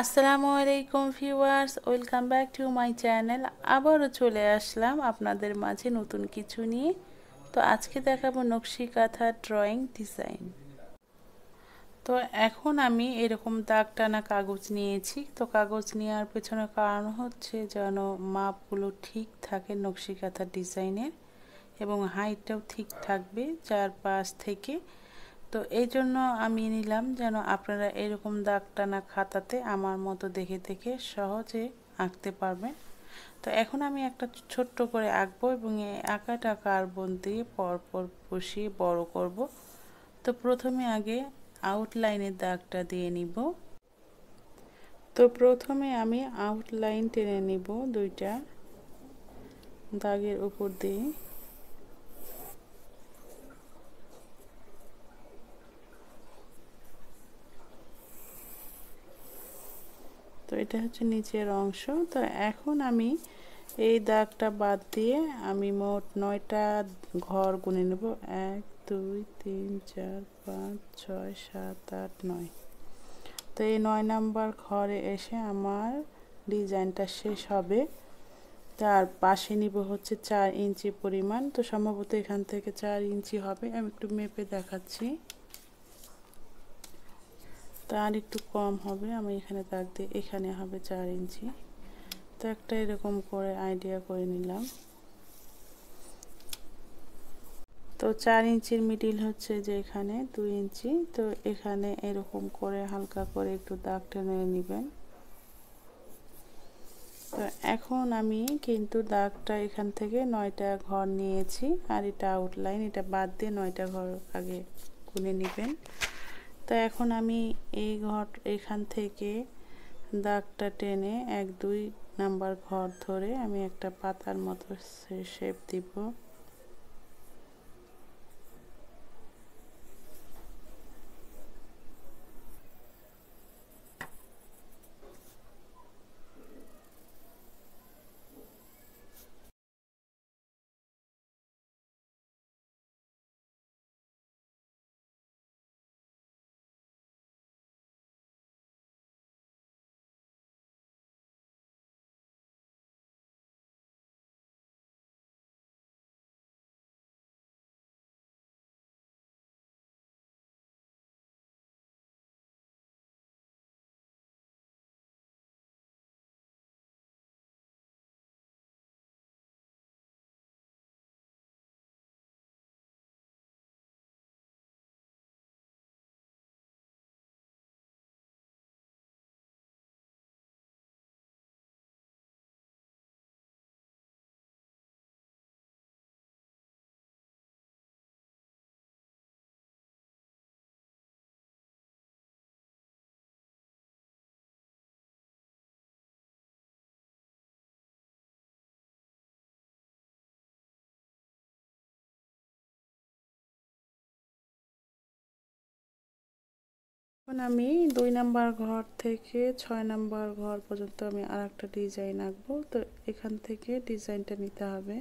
আসসালামু আলাইকুম viewers, welcome back to my channel. আবারও চলে আসলাম আপনাদের মাঝে নতুন কিছু নিয়ে। তো আজকে দেখাবো নকশি কাঁথা ড্রয়িং ডিজাইন। তো এখন আমি এরকম দাগ টানা কাগজ নিয়েছি। তো কাগজ নেওয়ার পেছনে কারণ হচ্ছে যেন মাপগুলো ঠিক থাকে নকশি কাঁথা ডিজাইনের এবং হাইটটাও ঠিক থাকবে চার পাশ থেকে। তো এই জন্য আমি নিলাম যেন আপনারা এরকম দাগ টানা খাতাতে আমার মতো দেখে দেখে সহজে আঁকতে পারবেন। তো এখন আমি একটা ছোট্ট করে আঁকবো এবং এই আঁকাটা কার্বন দিয়ে পরপর বসিয়ে বড় করব। তো প্রথমে আগে আউটলাইনের দাগটা দিয়ে নিব। তো প্রথমে আমি আউটলাইন টেনে নিব দুইটা দাগের উপর দিয়ে। তো এটা হচ্ছে নিচের অংশ। তো এখন আমি এই দাগটা বাদ দিয়ে আমি মোট নয়টা ঘর গুনে নেব। এক, দুই, তিন, চার, পাঁচ, ছয়, সাত, আট, নয়। তো এই নয় নাম্বার ঘরে এসে আমার ডিজাইনটা শেষ হবে। তার পাশে নিব হচ্ছে চার ইঞ্চি পরিমাণ। তো সম্ভবত এখান থেকে চার ইঞ্চি হবে। আমি একটু মেপে দেখাচ্ছি। তার একটু কম হবে, আমি এখানে দাগ দিয়ে এখানে হবে চার ইঞ্চি। তো একটা এরকম করে আইডিয়া করে নিলাম। তো চার ইঞ্চির মিডিল হচ্ছে যে এখানে দুই ইঞ্চি, তো এখানে এরকম করে হালকা করে একটু দাগ টেনে নেবেন। তো এখন আমি কিন্তু দাগটা এখান থেকে নয়টা ঘর নিয়েছি, আর এটা আউটলাইন এটা বাদ দিয়ে নয়টা ঘর আগে গুনে নেবেন। তো এখন আমি এই ঘর, এখান থেকে দাগটা টেনে এক, দুই নাম্বার ঘর ধরে আমি একটা পাতার মতো শেপ দিব। এখন আমি দুই নাম্বার ঘর থেকে ছয় নাম্বার ঘর পর্যন্ত আমি আর একটা ডিজাইন আঁকবো। তো এখান থেকে ডিজাইনটা নিতে হবে।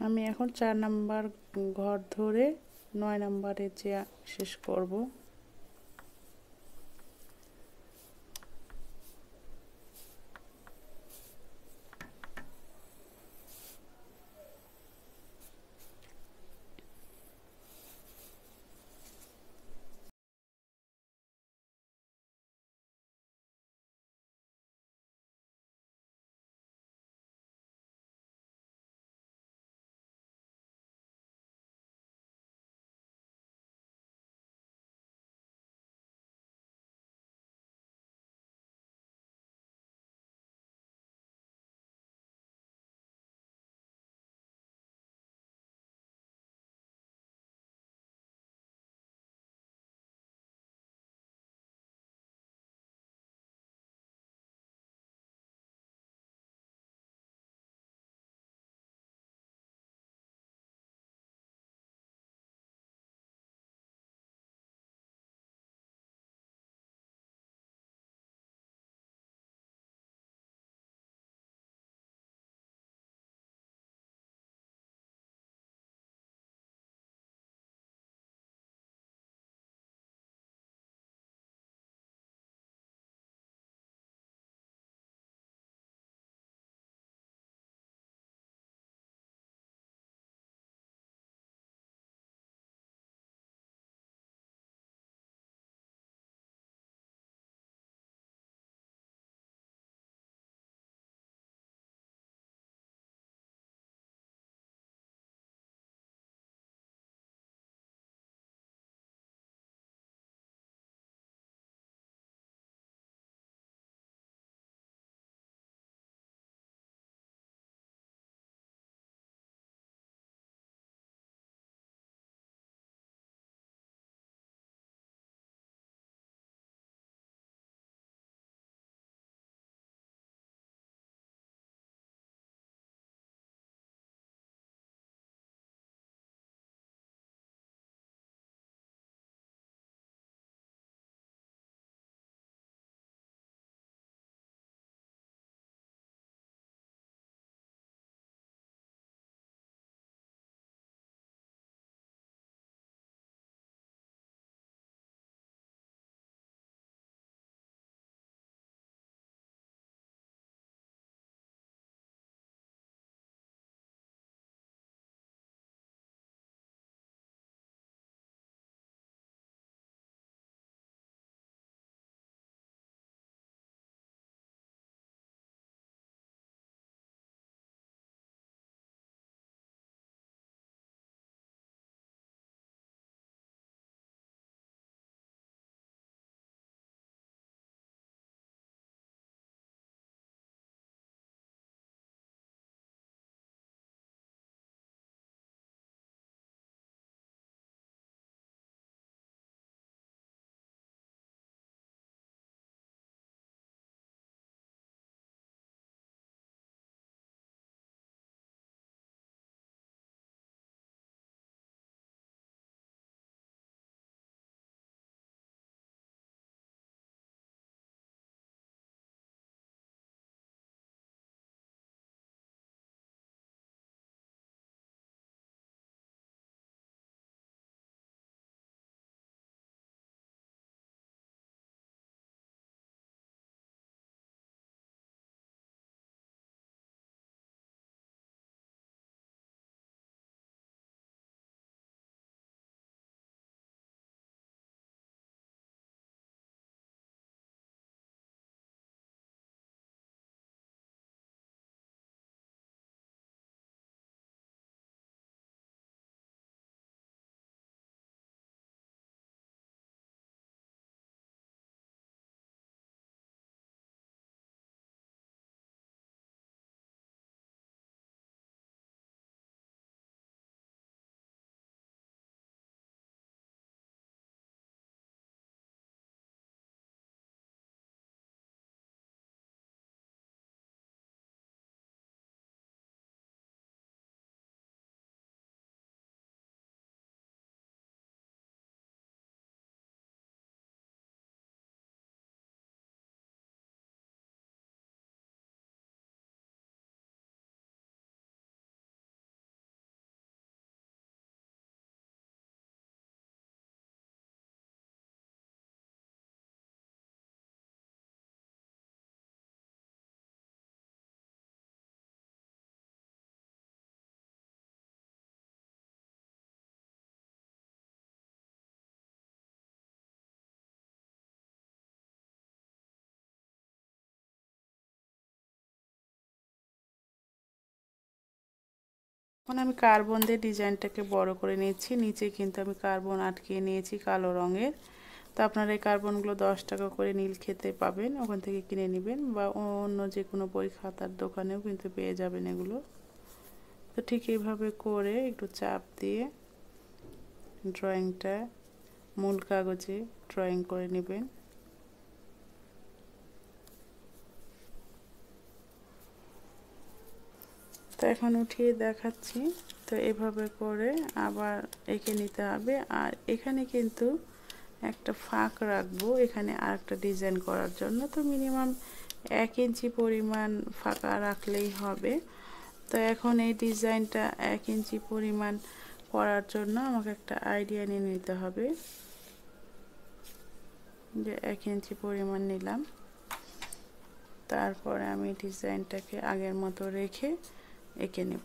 আমি এখন চার নাম্বার ঘর ধরে নয় নাম্বারে যে শেষ করব। এখন আমি কার্বন দিয়ে ডিজাইনটাকে বড় করে নিচ্ছি। নিচে কিন্তু আমি কার্বন আটকিয়ে নিয়েছি কালো রঙের। তো আপনারা এই কার্বনগুলো দশ টাকা করে নীল খেতে পাবেন, ওখান থেকে কিনে নেবেন বা অন্য যে কোনো বই খাতার দোকানেও কিন্তু পেয়ে যাবেন এগুলো। তো ঠিক এইভাবে করে একটু চাপ দিয়ে ড্রয়িংটা মূল কাগজে ড্রয়িং করে নেবেন। তো এখন উঠিয়ে দেখাচ্ছি। তো এভাবে করে আবার এঁকে নিতে হবে। আর এখানে কিন্তু একটা ফাঁক রাখব। এখানে আর একটা ডিজাইন করার জন্য। তো মিনিমাম এক ইঞ্চি পরিমাণ ফাঁকা রাখলেই হবে। তো এখন এই ডিজাইনটা এক ইঞ্চি পরিমাণ করার জন্য আমাকে একটা আইডিয়া নিয়ে নিতে হবে। যে এক ইঞ্চি পরিমাণ নিলাম। তারপরে আমি ডিজাইনটাকে আগের মতো রেখে এঁকে নেব।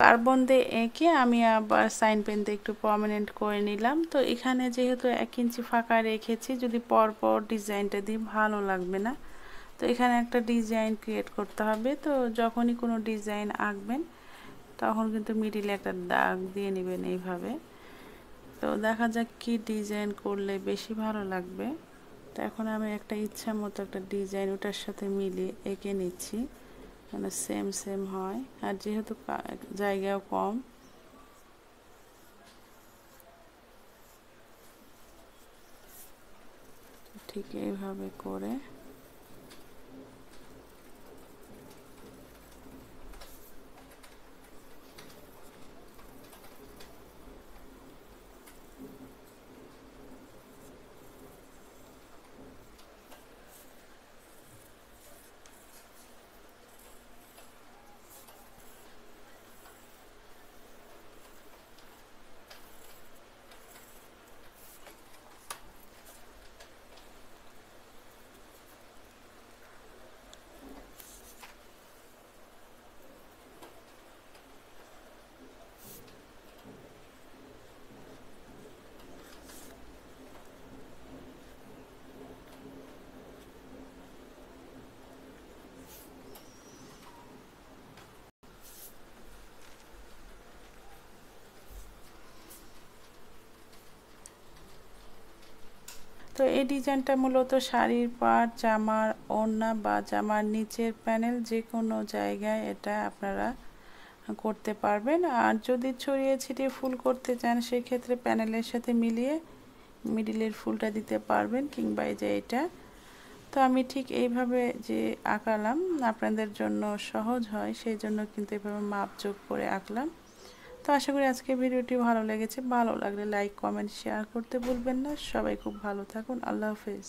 কার্বন দিয়ে এঁকে আমি আবার সাইন পেন দিয়ে একটু পার্মানেন্ট করে নিলাম। তো এখানে যেহেতু এক ইঞ্চি ফাঁকা রেখেছি, যদি পরপর ডিজাইনটা দিই ভালো লাগবে না। তো এখানে একটা ডিজাইন ক্রিয়েট করতে হবে। তো যখনই কোনো ডিজাইন আঁকবেন, তখন কিন্তু মিডিলে একটা দাগ দিয়ে নেবেন এইভাবে। তো দেখা যাক কি ডিজাইন করলে বেশি ভালো লাগবে। তো এখন আমি একটা ইচ্ছা মতো একটা ডিজাইন ওটার সাথে মিলিয়ে এঁকে নিচ্ছি। মানে সেম সেম হয়। আর যেহেতু জায়গাও কম। ঠিক এইভাবে করে তো এই ডিজাইনটা মূলত শাড়ির পাট জামার ওড়না বা জামার নিচের প্যানেল যে কোনো জায়গায় এটা আপনারা করতে পারবেন। আর যদি ছড়িয়ে ছিটিয়ে ফুল করতে চান, সেক্ষেত্রে প্যানেলের সাথে মিলিয়ে মিডিলের ফুলটা দিতে পারবেন কিংবা এই যে এটা। তো আমি ঠিক এইভাবে যে আঁকালাম, আপনাদের জন্য সহজ হয়, সেই জন্য কিন্তু এভাবে মাপ যোগ করে আঁকলাম। তো আশা করি আজকে ভিডিওটি ভালো লেগেছে। ভালো লাগলে লাইক কমেন্ট শেয়ার করতে ভুলবেন না। সবাই খুব ভালো থাকুন। আল্লাহ হাফেজ।